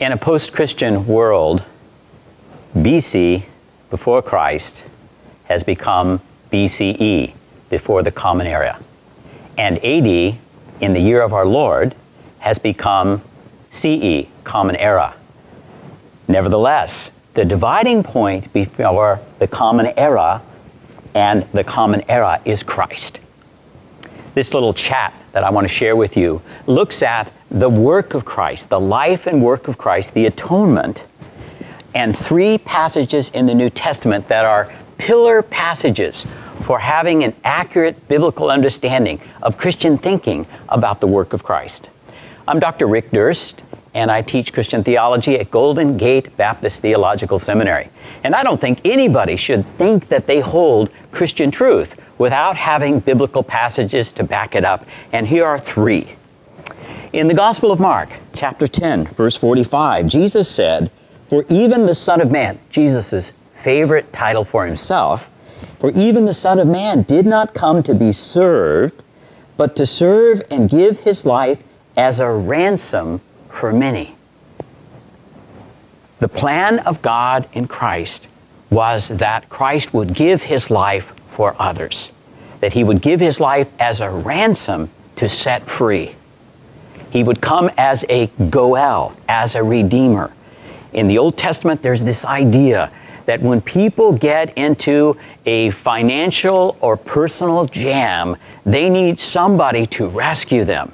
In a post Christian world, BC, before Christ, has become BCE, before the Common Era. And AD, in the year of our Lord, has become CE, Common Era. Nevertheless, the dividing point before the Common Era and the Common Era is Christ. This little chat that I want to share with you looks at the work of Christ, the life and work of Christ, the atonement, and three passages in the New Testament that are pillar passages for having an accurate biblical understanding of Christian thinking about the work of Christ. I'm Dr. Rick Durst, and I teach Christian theology at Golden Gate Baptist Theological Seminary. And I don't think anybody should think that they hold Christian truth without having biblical passages to back it up. And here are three. In the Gospel of Mark, chapter 10, verse 45, Jesus said, For even the Son of Man, Jesus' favorite title for himself, for even the Son of Man did not come to be served, but to serve and give his life as a ransom for many. The plan of God in Christ was that Christ would give his life for others, that he would give his life as a ransom to set free. He would come as a Goel, as a redeemer. In the Old Testament, there's this idea that when people get into a financial or personal jam, they need somebody to rescue them.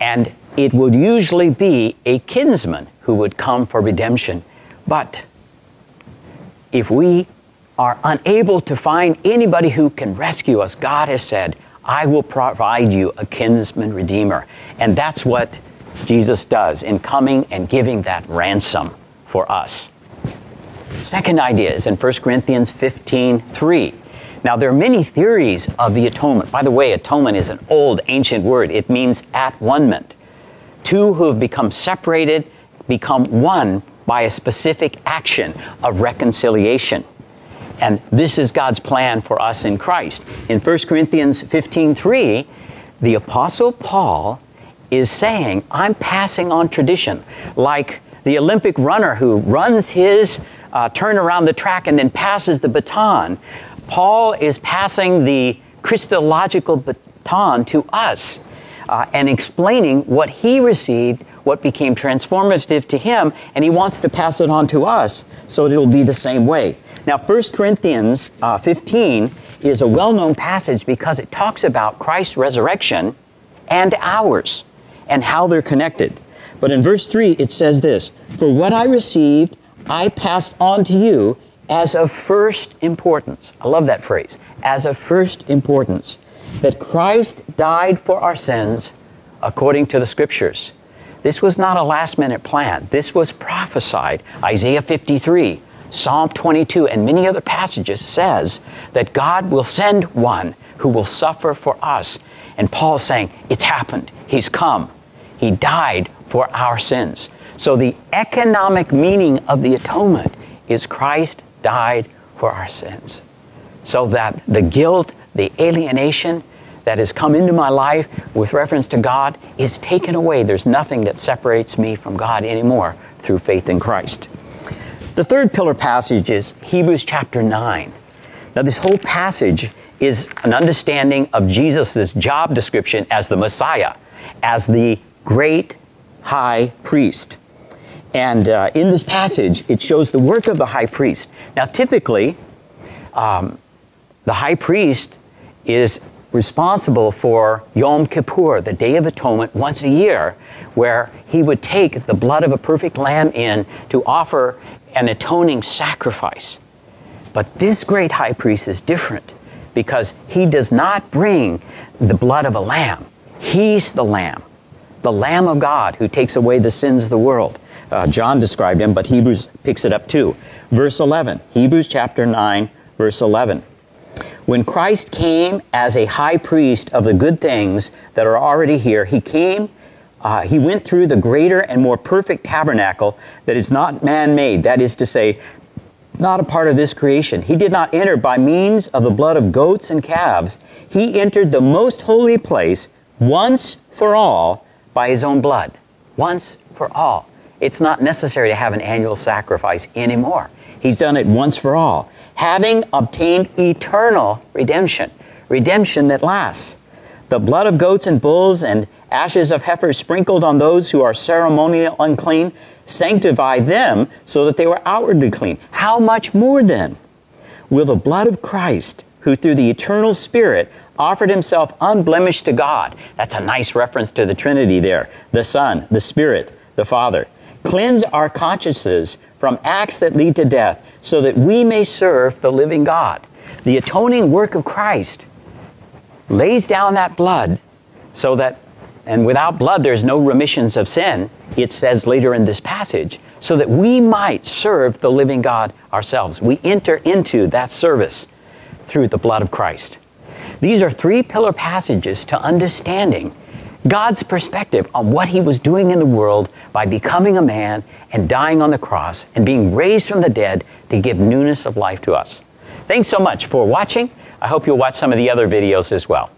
And it would usually be a kinsman who would come for redemption. But if we are unable to find anybody who can rescue us, God has said, I will provide you a kinsman redeemer. And that's what Jesus does in coming and giving that ransom for us. Second idea is in 1 Corinthians 15 3. Now, there are many theories of the atonement. By the way, atonement is an old, ancient word. It means at one Two who have become separated become one by a specific action of reconciliation. And this is God's plan for us in Christ. In 1 Corinthians 15 3, the Apostle Paul is saying, I'm passing on tradition, like the Olympic runner who runs his uh, turn around the track and then passes the baton. Paul is passing the Christological baton to us uh, and explaining what he received, what became transformative to him, and he wants to pass it on to us so it will be the same way. Now, 1 Corinthians uh, 15 is a well known passage because it talks about Christ's resurrection and ours and how they're connected. But in verse 3, it says this For what I received, I passed on to you as of first importance. I love that phrase, as of first importance, that Christ died for our sins according to the Scriptures. This was not a last minute plan. This was prophesied. Isaiah 53 Psalm 22 and many other passages says that God will send one who will suffer for us. And Paul's saying, it's happened. He's come. He died for our sins. So the economic meaning of the atonement is Christ died for our sins. So that the guilt, the alienation that has come into my life with reference to God is taken away. There's nothing that separates me from God anymore through faith in Christ. The third pillar passage is Hebrews chapter 9. Now, this whole passage is an understanding of Jesus' job description as the Messiah, as the great high priest. And uh, in this passage, it shows the work of the high priest. Now, typically, um, the high priest is responsible for Yom Kippur, the Day of Atonement, once a year, where he would take the blood of a perfect lamb in to offer an atoning sacrifice. But this great high priest is different because he does not bring the blood of a lamb. He's the lamb, the lamb of God who takes away the sins of the world. Uh, John described him, but Hebrews picks it up too. Verse 11, Hebrews chapter 9, verse 11. When Christ came as a high priest of the good things that are already here, he came uh, he went through the greater and more perfect tabernacle that is not man made, that is to say, not a part of this creation. He did not enter by means of the blood of goats and calves. He entered the most holy place once for all by his own blood. Once for all. it's not necessary to have an annual sacrifice anymore. He's done it once for all, having obtained eternal redemption, redemption that lasts. The blood of goats and bulls and ashes of heifers sprinkled on those who are ceremonially unclean sanctify them so that they were outwardly clean. How much more then will the blood of Christ, who through the eternal Spirit offered himself unblemished to God? That's a nice reference to the Trinity there the Son, the Spirit, the Father. Cleanse our consciences from acts that lead to death so that we may serve the living God. The atoning work of Christ lays down that blood so that, and without blood there's no remissions of sin, it says later in this passage, so that we might serve the living God ourselves. We enter into that service through the blood of Christ. These are three pillar passages to understanding God's perspective on what He was doing in the world by becoming a man and dying on the cross and being raised from the dead to give newness of life to us. Thanks so much for watching. I hope you'll watch some of the other videos as well.